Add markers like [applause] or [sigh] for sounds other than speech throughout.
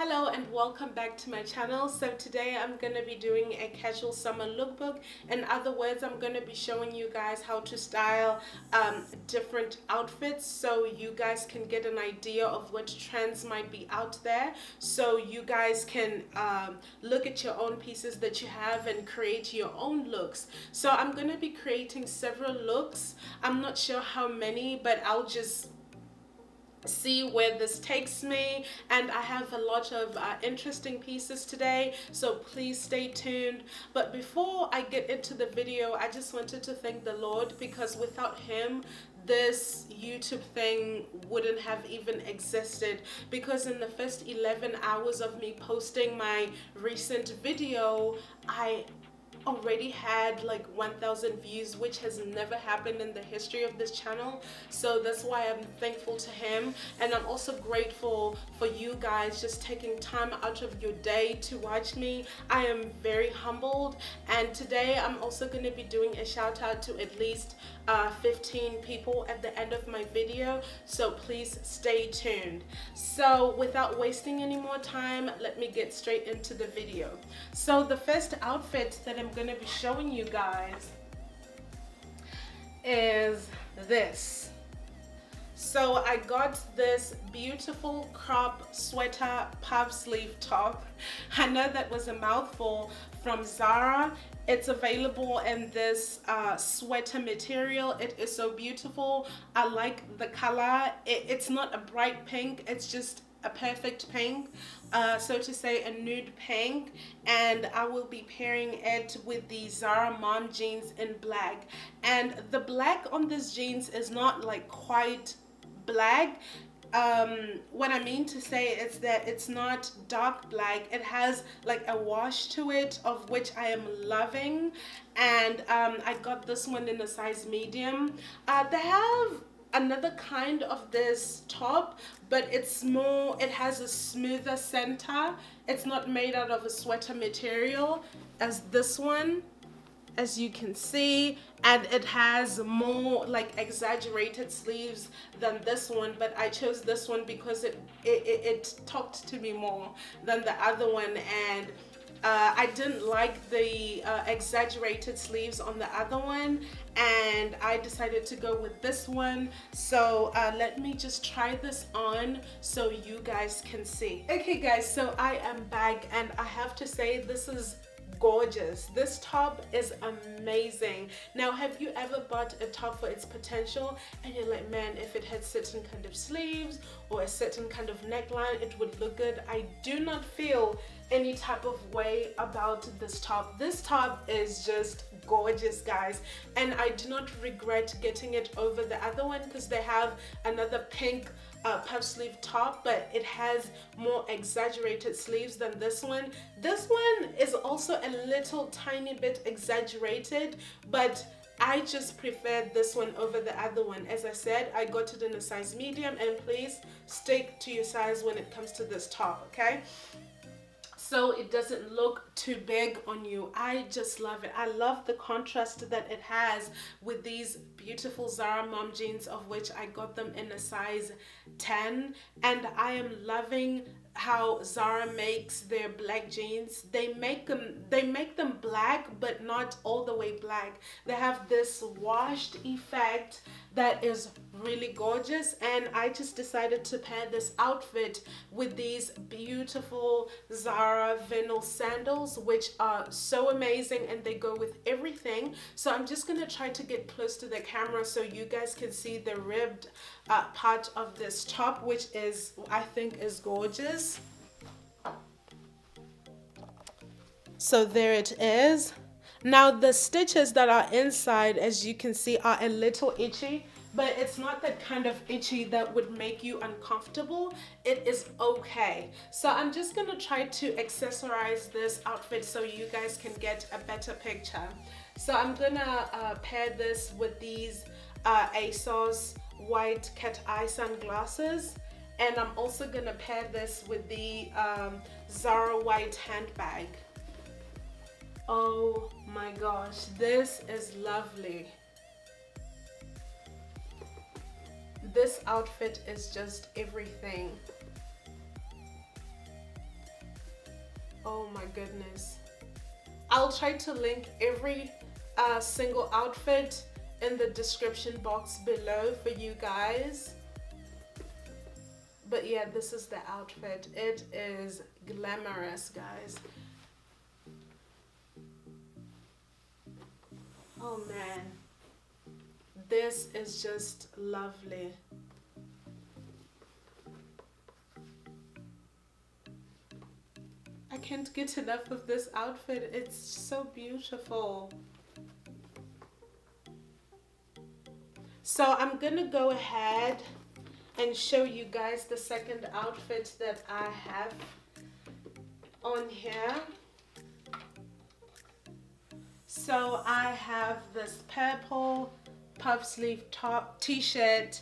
Hello and welcome back to my channel. So today I'm going to be doing a casual summer lookbook. In other words, I'm going to be showing you guys how to style um, different outfits so you guys can get an idea of what trends might be out there. So you guys can um, look at your own pieces that you have and create your own looks. So I'm going to be creating several looks. I'm not sure how many, but I'll just see where this takes me and I have a lot of uh, interesting pieces today so please stay tuned. But before I get into the video I just wanted to thank the Lord because without him this YouTube thing wouldn't have even existed. Because in the first 11 hours of me posting my recent video I already had like 1000 views which has never happened in the history of this channel. So that's why I'm thankful to him. And I'm also grateful for you guys just taking time out of your day to watch me. I am very humbled. And today I'm also going to be doing a shout out to at least uh, 15 people at the end of my video so please stay tuned. So without wasting any more time let me get straight into the video. So the first outfit that I'm gonna be showing you guys is this. So I got this beautiful crop sweater puff sleeve top. [laughs] I know that was a mouthful from Zara it's available in this uh, sweater material. It is so beautiful. I like the color. It, it's not a bright pink. It's just a perfect pink uh, so to say a nude pink and I will be pairing it with the Zara mom jeans in black and the black on this jeans is not like quite black um, what I mean to say is that it's not dark black. It has like a wash to it of which I am loving. And um, I got this one in a size medium. Uh, they have another kind of this top but it's more it has a smoother center. It's not made out of a sweater material as this one as you can see and it has more like exaggerated sleeves than this one but I chose this one because it it, it, talked to me more than the other one and uh, I didn't like the uh, exaggerated sleeves on the other one and I decided to go with this one. So uh, let me just try this on so you guys can see. Okay guys so I am back and I have to say this is gorgeous. This top is amazing. Now have you ever bought a top for its potential and you're like man if it had certain kind of sleeves or a certain kind of neckline it would look good. I do not feel any type of way about this top. This top is just gorgeous guys. And I do not regret getting it over the other one because they have another pink uh, puff sleeve top but it has more exaggerated sleeves than this one this one is also a little tiny bit exaggerated but I just prefer this one over the other one. As I said, I got it in a size medium and please stick to your size when it comes to this top, okay? so it doesn't look too big on you. I just love it. I love the contrast that it has with these beautiful Zara mom jeans of which I got them in a size 10 and I am loving how Zara makes their black jeans. They make them they make them black but not all the way black. They have this washed effect that is really gorgeous. And I just decided to pair this outfit with these beautiful Zara vinyl sandals which are so amazing and they go with everything. So I'm just gonna try to get close to the camera so you guys can see the ribbed uh, part of this top which is I think is gorgeous. So there it is. Now the stitches that are inside as you can see are a little itchy but it's not that kind of itchy that would make you uncomfortable. It is okay. So I'm just gonna try to accessorize this outfit so you guys can get a better picture. So I'm gonna uh, pair this with these uh, ASOS white cat eye sunglasses and I'm also gonna pair this with the um, Zara white handbag. Oh my gosh, this is lovely. This outfit is just everything. Oh my goodness. I'll try to link every uh, single outfit in the description box below for you guys. But yeah, this is the outfit. It is glamorous, guys. Oh man, this is just lovely. I can't get enough of this outfit. It's so beautiful. So I'm gonna go ahead and show you guys the second outfit that I have on here. So I have this purple puff sleeve top t-shirt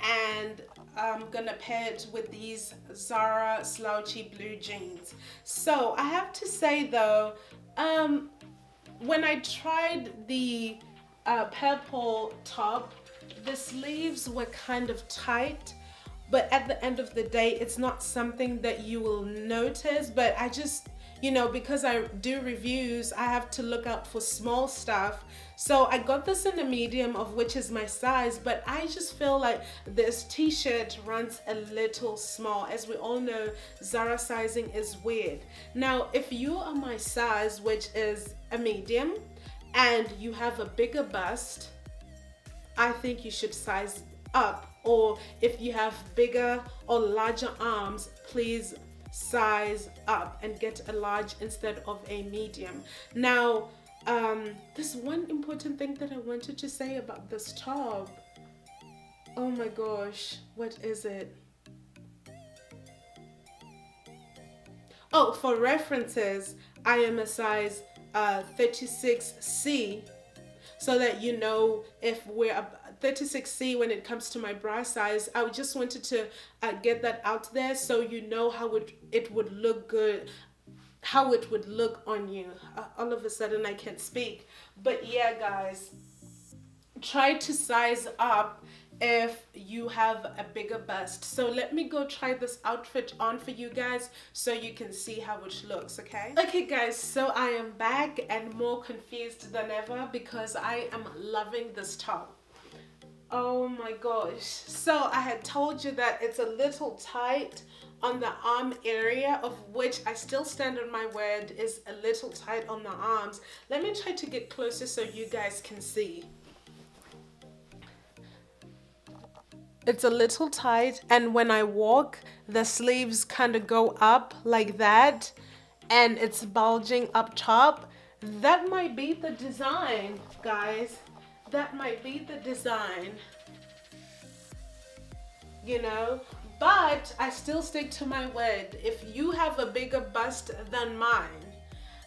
and I'm gonna pair it with these Zara slouchy blue jeans. So I have to say though, um, when I tried the uh, purple top, the sleeves were kind of tight but at the end of the day it's not something that you will notice but I just you know because I do reviews I have to look out for small stuff. So I got this in a medium of which is my size but I just feel like this t-shirt runs a little small. As we all know Zara sizing is weird. Now if you are my size which is a medium and you have a bigger bust I think you should size up. Or if you have bigger or larger arms please size up and get a large instead of a medium. Now um there's one important thing that I wanted to say about this top. Oh my gosh what is it? Oh for references I am a size uh, 36C so that you know if we're 36C when it comes to my bra size. I just wanted to uh, get that out there so you know how it, it would look good how it would look on you. Uh, all of a sudden I can't speak. But yeah, guys, try to size up if you have a bigger bust so let me go try this outfit on for you guys so you can see how it looks okay okay guys so i am back and more confused than ever because i am loving this top oh my gosh. So i had told you that it's a little tight on the arm area of which I still stand on my word is a little tight on the arms. Let me try to get closer so you guys can see. It's a little tight and when I walk the sleeves kind of go up like that and it's bulging up top. That might be the design guys that might be the design you know? But I still stick to my word. If you have a bigger bust than mine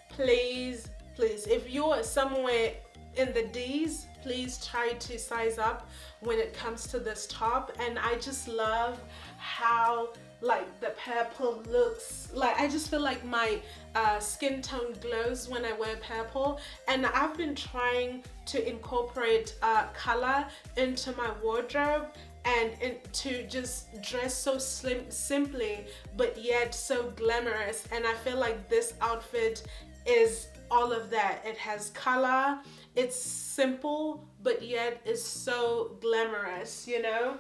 please please if you're somewhere in the D's please try to size up when it comes to this top. And I just love how like the purple looks like I just feel like my uh, skin tone glows when I wear purple. And I've been trying to incorporate uh, color into my wardrobe and in, to just dress so slim simply but yet so glamorous. And I feel like this outfit is all of that. It has color it's simple but yet it's so glamorous you know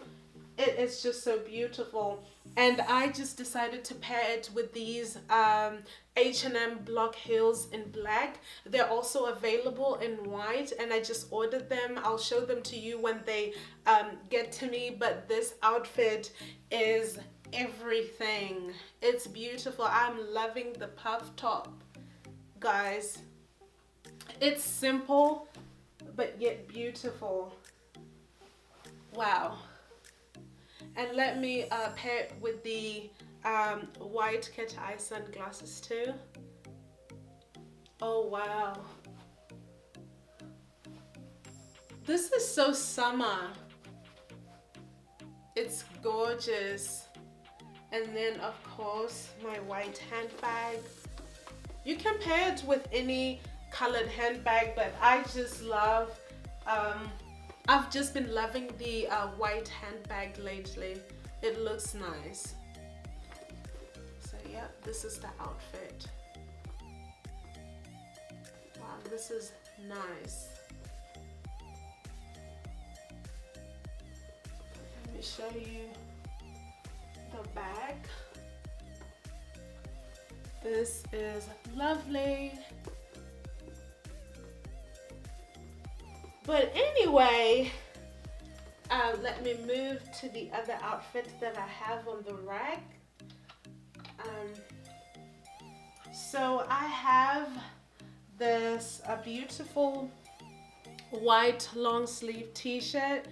it is just so beautiful. And I just decided to pair it with these um, H&M block heels in black. They're also available in white and I just ordered them. I'll show them to you when they um, get to me but this outfit is everything. It's beautiful. I'm loving the puff top guys. It's simple, but yet beautiful. Wow. And let me uh, pair it with the um, white cat eye sunglasses too. Oh, wow. This is so summer. It's gorgeous. And then of course, my white handbag. You can pair it with any colored handbag but I just love um, I've just been loving the uh, white handbag lately it looks nice so yeah this is the outfit Wow, this is nice. Let me show you the bag. This is lovely. But anyway, uh, let me move to the other outfit that I have on the rack. Um, so I have this a beautiful white long sleeve t-shirt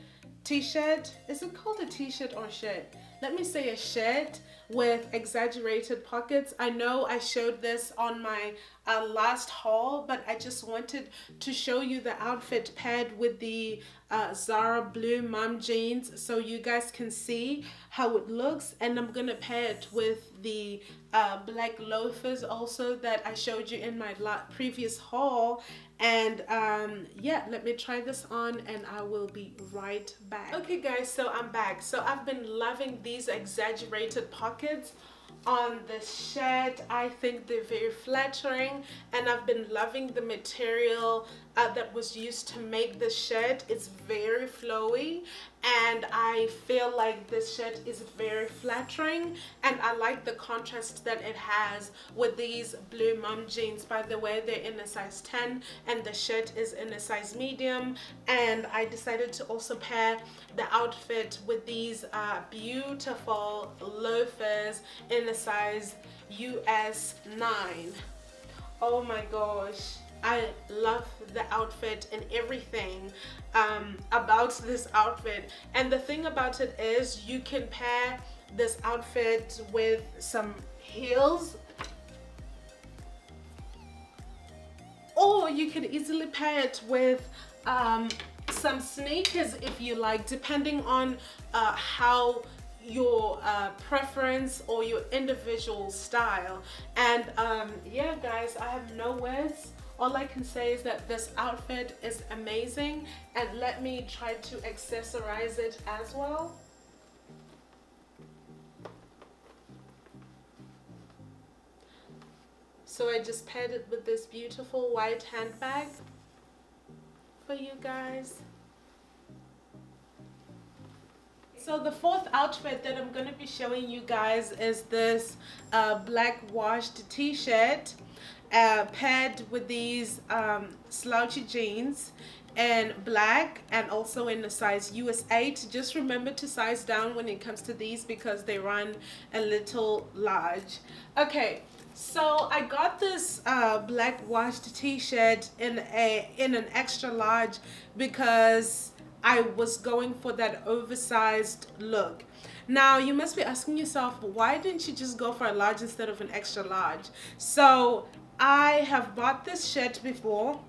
t-shirt. Is it called a t-shirt or shirt? Let me say a shirt with exaggerated pockets. I know I showed this on my uh, last haul, but I just wanted to show you the outfit paired with the uh, Zara blue mom jeans so you guys can see how it looks and I'm gonna pair it with the uh, black loafers also that I showed you in my previous haul and um, yeah let me try this on and I will be right back. Okay guys so I'm back. So I've been loving these exaggerated pockets on the shirt I think they're very flattering and I've been loving the material uh, that was used to make the shirt it's very flowy and I feel like this shirt is very flattering and I like the contrast that it has with these blue mom jeans. By the way they're in a size 10 and the shirt is in a size medium and I decided to also pair the outfit with these uh, beautiful loafers in a size US 9 oh my gosh. I love the outfit and everything um, about this outfit. And the thing about it is you can pair this outfit with some heels. Or you can easily pair it with um, some sneakers if you like depending on uh, how your uh, preference or your individual style and um, yeah guys I have no words all I can say is that this outfit is amazing and let me try to accessorize it as well. So I just paired it with this beautiful white handbag for you guys. So the fourth outfit that I'm going to be showing you guys is this uh, black washed t-shirt uh, paired with these um, slouchy jeans in black and also in the size US 8 just remember to size down when it comes to these because they run a little large. Okay so I got this uh, black washed t-shirt in a in an extra large because I was going for that oversized look. Now you must be asking yourself why didn't you just go for a large instead of an extra large? So I have bought this shirt before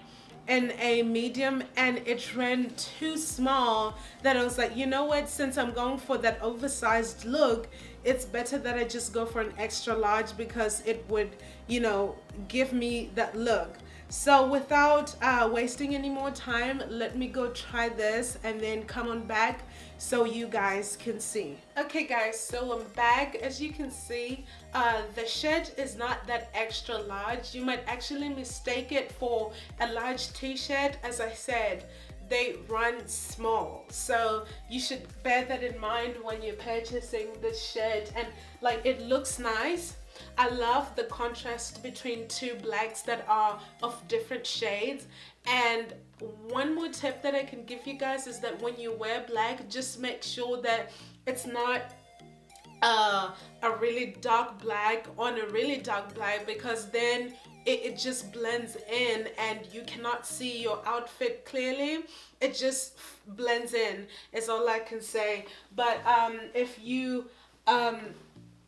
in a medium and it ran too small that I was like, you know what, since I'm going for that oversized look, it's better that I just go for an extra large because it would, you know, give me that look. So without uh, wasting any more time, let me go try this and then come on back so you guys can see. Okay guys, so I'm back. As you can see, uh, the shirt is not that extra large. You might actually mistake it for a large t-shirt. As I said, they run small so you should bear that in mind when you're purchasing this shirt and like it looks nice I love the contrast between two blacks that are of different shades. And one more tip that I can give you guys is that when you wear black just make sure that it's not uh, a really dark black on a really dark black because then it, it just blends in and you cannot see your outfit clearly. It just blends in is all I can say. But um, if you um,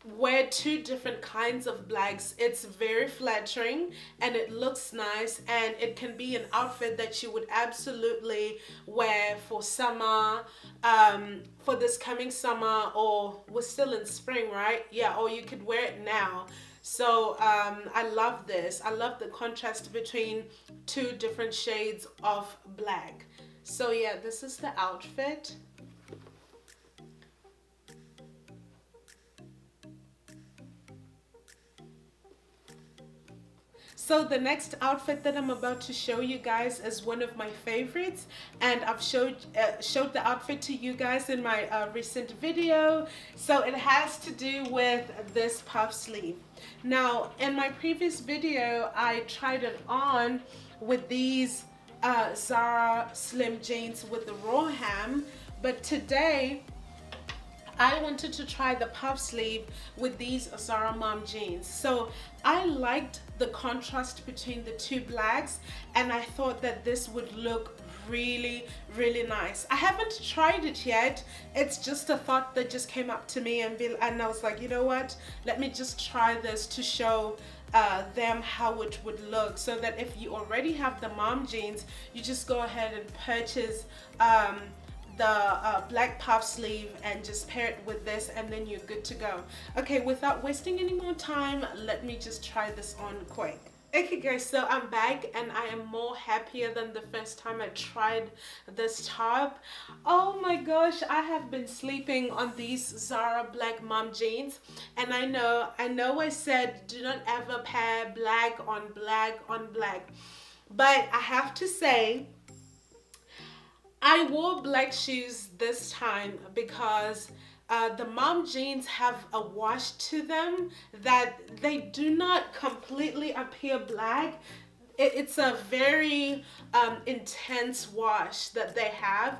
wear two different kinds of blacks. It's very flattering and it looks nice and it can be an outfit that you would absolutely wear for summer um, for this coming summer or we're still in spring right? Yeah or you could wear it now. So um, I love this. I love the contrast between two different shades of black. So yeah this is the outfit So the next outfit that I'm about to show you guys is one of my favorites and I've showed uh, showed the outfit to you guys in my uh, recent video. So it has to do with this puff sleeve. Now in my previous video I tried it on with these uh, Zara slim jeans with the raw hem but today I wanted to try the puff sleeve with these Zara mom jeans. So I liked the contrast between the two blacks and I thought that this would look really really nice. I haven't tried it yet. It's just a thought that just came up to me and, be, and I was like you know what? Let me just try this to show uh, them how it would look so that if you already have the mom jeans you just go ahead and purchase um, the uh, black puff sleeve and just pair it with this and then you're good to go. Okay, without wasting any more time, let me just try this on quick. Okay guys, so I'm back and I am more happier than the first time I tried this top. Oh my gosh, I have been sleeping on these Zara black mom jeans and I know, I know I said do not ever pair black on black on black. But I have to say, I wore black shoes this time because uh, the mom jeans have a wash to them that they do not completely appear black. It, it's a very um, intense wash that they have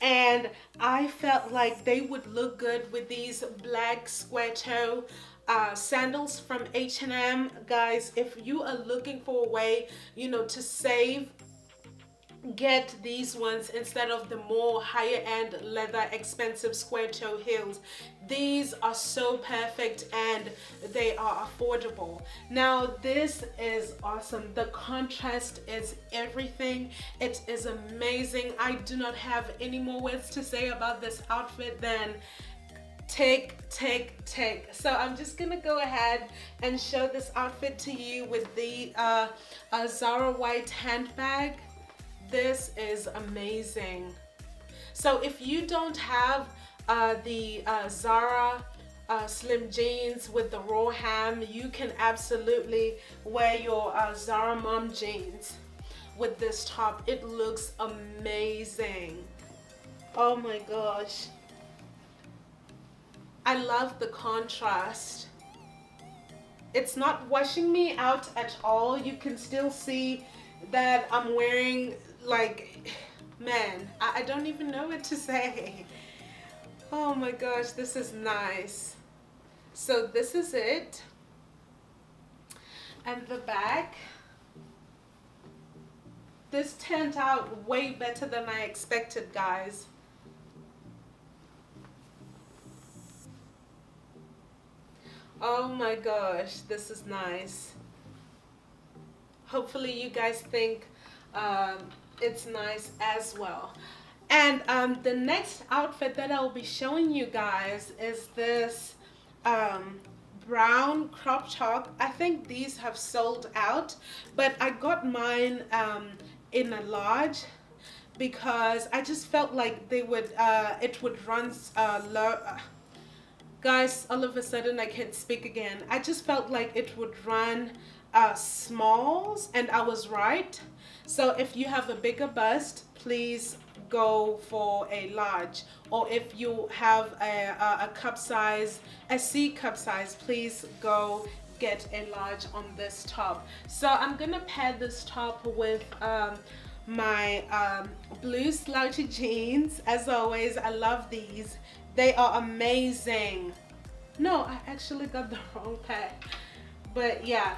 and I felt like they would look good with these black square toe uh, sandals from H&M guys if you are looking for a way you know to save get these ones instead of the more higher end leather expensive square toe heels. These are so perfect and they are affordable. Now this is awesome. The contrast is everything. It is amazing. I do not have any more words to say about this outfit than take take take. So i'm just gonna go ahead and show this outfit to you with the uh, uh zara white handbag this is amazing. So if you don't have uh, the uh, Zara uh, slim jeans with the raw hem, you can absolutely wear your uh, Zara mom jeans with this top. It looks amazing. Oh my gosh. I love the contrast. It's not washing me out at all. You can still see that I'm wearing like, man, I, I don't even know what to say. Oh my gosh, this is nice. So this is it. And the back. This turned out way better than I expected, guys. Oh my gosh, this is nice. Hopefully you guys think um, it's nice as well. And um, the next outfit that I'll be showing you guys is this um, brown crop top. I think these have sold out, but I got mine um, in a large because I just felt like they would, uh, it would run uh, low. Guys, all of a sudden I can't speak again. I just felt like it would run uh, smalls and I was right. So if you have a bigger bust, please go for a large. Or if you have a, a, a cup size, a C cup size, please go get a large on this top. So I'm gonna pair this top with um, my um, blue slouchy jeans. As always, I love these. They are amazing. No, I actually got the [laughs] wrong pair. But yeah,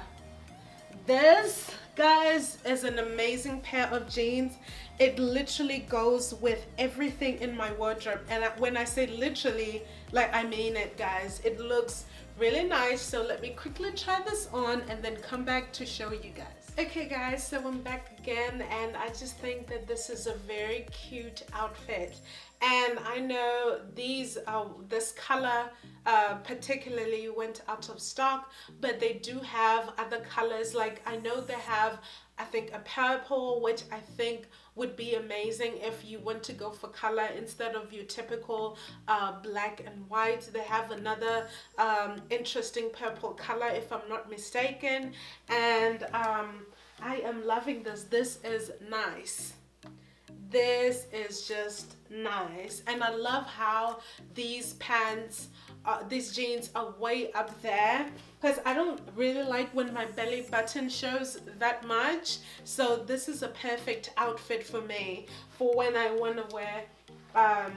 this guys is an amazing pair of jeans. It literally goes with everything in my wardrobe. And when I say literally like I mean it guys. It looks really nice. So let me quickly try this on and then come back to show you guys. Okay guys so I'm back again. And I just think that this is a very cute outfit and I know these uh, this color uh, particularly went out of stock but they do have other colors like I know they have I think a purple which I think would be amazing if you want to go for color instead of your typical uh, black and white. They have another um, interesting purple color if I'm not mistaken. And um, I am loving this. This is nice this is just nice. And I love how these pants uh, these jeans are way up there. Because I don't really like when my belly button shows that much. So this is a perfect outfit for me for when I want to wear um,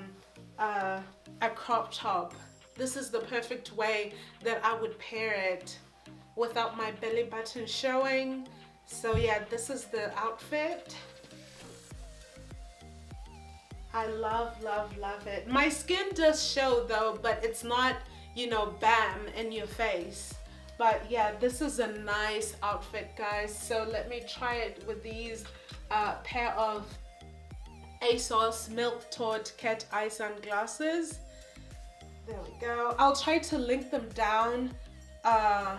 uh, a crop top. This is the perfect way that I would pair it without my belly button showing. So yeah this is the outfit I love, love, love it. My skin does show though, but it's not, you know, bam in your face. But yeah, this is a nice outfit, guys. So let me try it with these uh, pair of ASOS Milk Toad Cat Eye sunglasses. There we go. I'll try to link them down uh,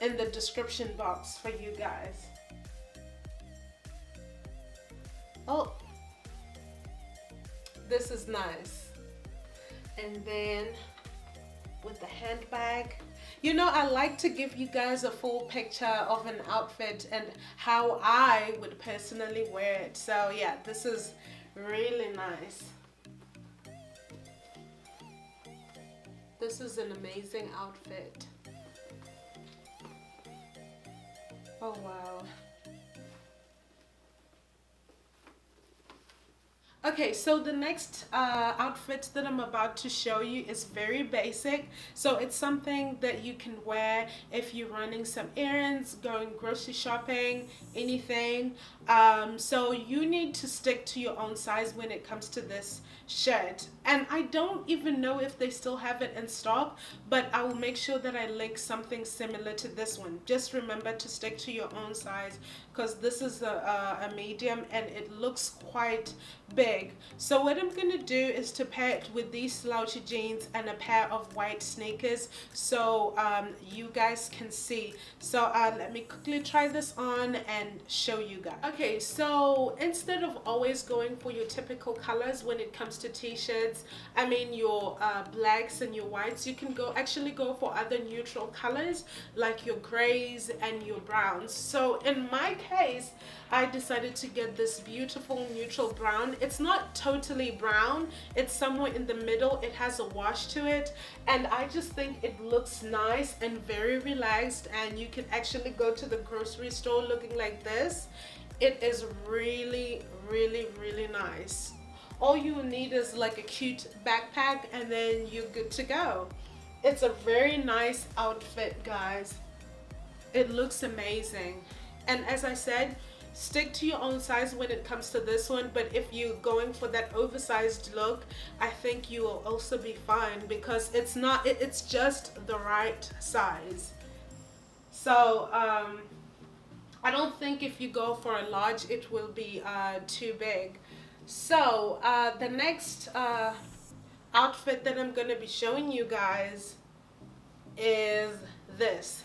in the description box for you guys. Oh, this is nice. And then with the handbag you know I like to give you guys a full picture of an outfit and how I would personally wear it. So yeah this is really nice. This is an amazing outfit. Oh wow Okay, so the next uh, outfit that I'm about to show you is very basic. So it's something that you can wear if you're running some errands, going grocery shopping, anything. Um, so you need to stick to your own size when it comes to this shirt and I don't even know if they still have it in stock but I will make sure that I link something similar to this one. Just remember to stick to your own size because this is a, a, medium and it looks quite big. So what I'm gonna do is to pair it with these slouchy jeans and a pair of white sneakers so um, you guys can see. So uh, let me quickly try this on and show you guys. okay so instead of always going for your typical colors when it comes to t-shirts I mean your uh, blacks and your whites you can go actually go for other neutral colors like your grays and your browns. So in my case I decided to get this beautiful neutral brown. It's not totally brown. It's somewhere in the middle. It has a wash to it. And I just think it looks nice and very relaxed. And you can actually go to the grocery store looking like this it is really really really nice. All you need is like a cute backpack and then you're good to go. It's a very nice outfit guys. It looks amazing. And as I said stick to your own size when it comes to this one but if you're going for that oversized look I think you will also be fine because it's not it, it's just the right size. So um, I don't think if you go for a large it will be uh, too big so uh, the next uh, outfit that I'm going to be showing you guys is this.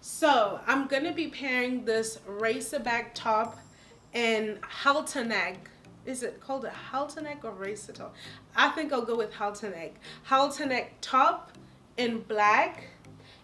So I'm going to be pairing this racerback top and halterneck. Is it called a halterneck or racer top? I think I'll go with halterneck. Halterneck top in black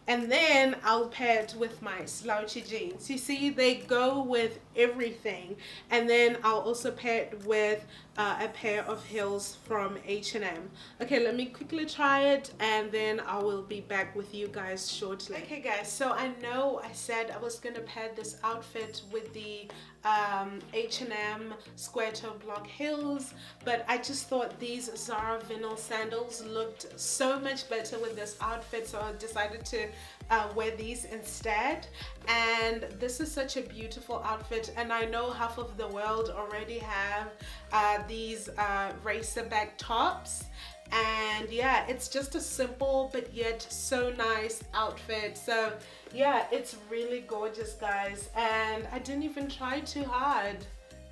and then I'll pair it with my slouchy jeans. You see they go with everything. And then I'll also pair it with uh, a pair of heels from H&M okay let me quickly try it and then I will be back with you guys shortly. Okay guys so I know I said I was gonna pair this outfit with the um, H&M square toe block heels but I just thought these Zara vinyl sandals looked so much better with this outfit so I decided to uh, wear these instead. And this is such a beautiful outfit. And I know half of the world already have uh, these uh, racerback tops. And yeah it's just a simple but yet so nice outfit. So yeah it's really gorgeous guys. And I didn't even try too hard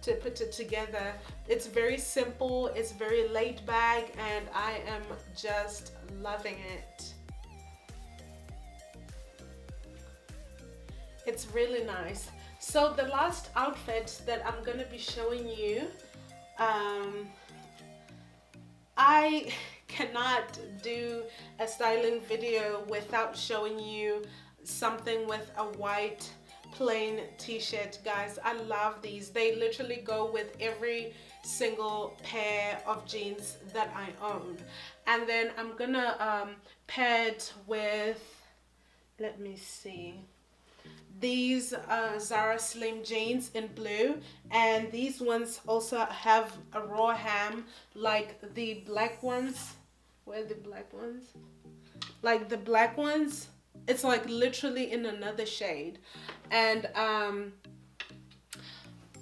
to put it together. It's very simple it's very laid back and I am just loving it it's really nice. So the last outfit that I'm gonna be showing you, um, I [laughs] cannot do a styling video without showing you something with a white plain t-shirt guys. I love these. They literally go with every single pair of jeans that I own. And then I'm gonna um, pair it with let me see these uh, Zara slim jeans in blue and these ones also have a raw hem like the black ones. Where the black ones? Like the black ones it's like literally in another shade. And um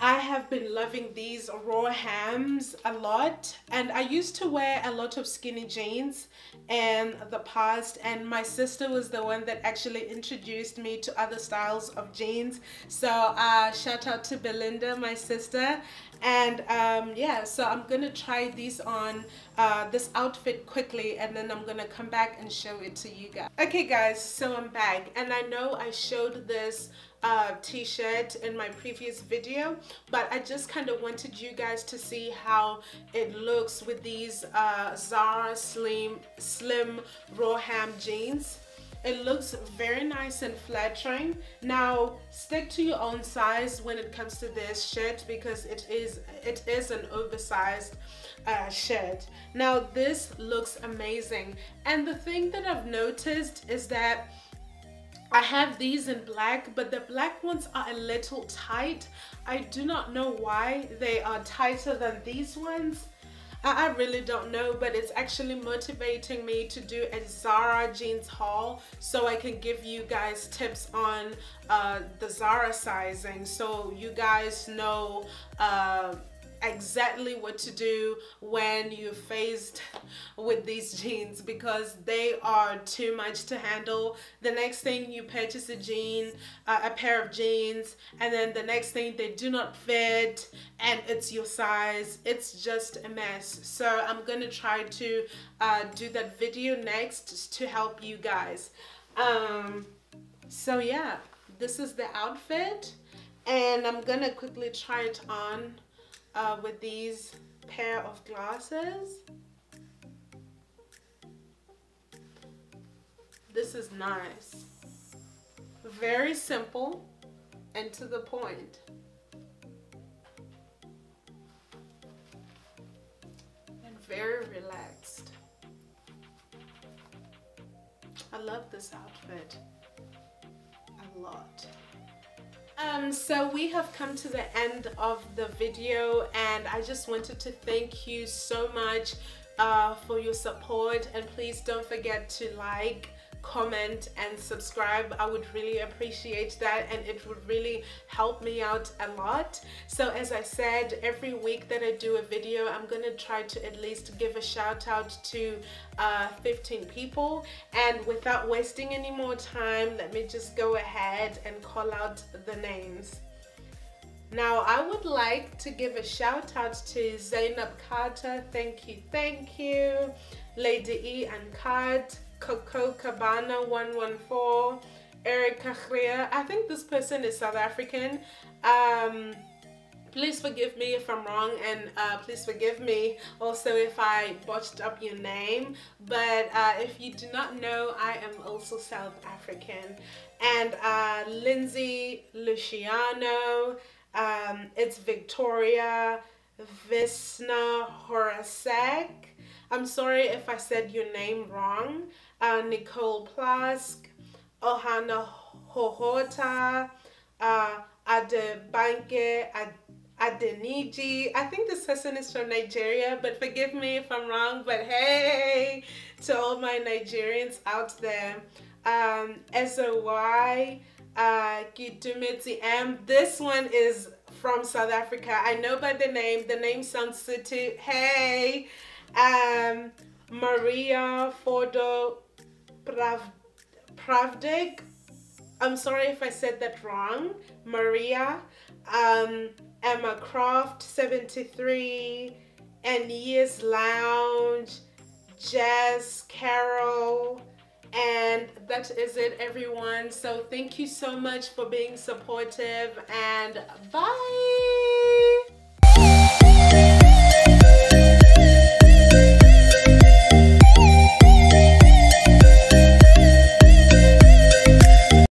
I have been loving these raw hems a lot and I used to wear a lot of skinny jeans in the past and my sister was the one that actually introduced me to other styles of jeans. So uh, shout out to Belinda my sister and um, yeah so I'm gonna try these on uh, this outfit quickly and then I'm gonna come back and show it to you guys. Okay guys so I'm back and I know I showed this uh, t-shirt in my previous video but I just kind of wanted you guys to see how it looks with these uh, Zara slim slim raw hem jeans. It looks very nice and flattering. Now stick to your own size when it comes to this shirt because it is it is an oversized uh, shirt. Now this looks amazing. And the thing that I've noticed is that I have these in black, but the black ones are a little tight. I do not know why they are tighter than these ones. I, really don't know, but it's actually motivating me to do a Zara jeans haul so I can give you guys tips on uh, the Zara sizing so you guys know uh, exactly what to do when you're faced with these jeans because they are too much to handle. The next thing you purchase a jean uh, a pair of jeans and then the next thing they do not fit and it's your size. It's just a mess. So I'm gonna try to uh, do that video next to help you guys. Um, so yeah. This is the outfit and I'm gonna quickly try it on uh, with these pair of glasses. This is nice. Very simple and to the point. And very relaxed. I love this outfit a lot. Um, so we have come to the end of the video and I just wanted to thank you so much uh, for your support. And please don't forget to like comment and subscribe. I would really appreciate that and it would really help me out a lot. So as I said every week that I do a video I'm gonna try to at least give a shout out to uh, 15 people. And without wasting any more time let me just go ahead and call out the names. Now I would like to give a shout out to Zainab Carter. Thank you thank you. Lady E and Kat Coco Cabana 114, Eric Cachria. I think this person is South African. Um, please forgive me if I'm wrong and uh, please forgive me also if I botched up your name but uh, if you do not know I am also South African and uh, Lindsay Luciano um, it's Victoria Visna Horasek I'm sorry if I said your name wrong uh, Nicole Plask, Ohana Hohota, uh, Adebanke Adeniji. I think this person is from Nigeria, but forgive me if I'm wrong. But hey, to all my Nigerians out there, um, SOY, uh, M. This one is from South Africa. I know by the name. The name sounds city. Hey, um, Maria Fordo Prav Pravdeg. I'm sorry if I said that wrong. Maria, um, Emma Croft, 73, and Years Lounge, Jazz Carol, and that is it everyone. So thank you so much for being supportive and bye.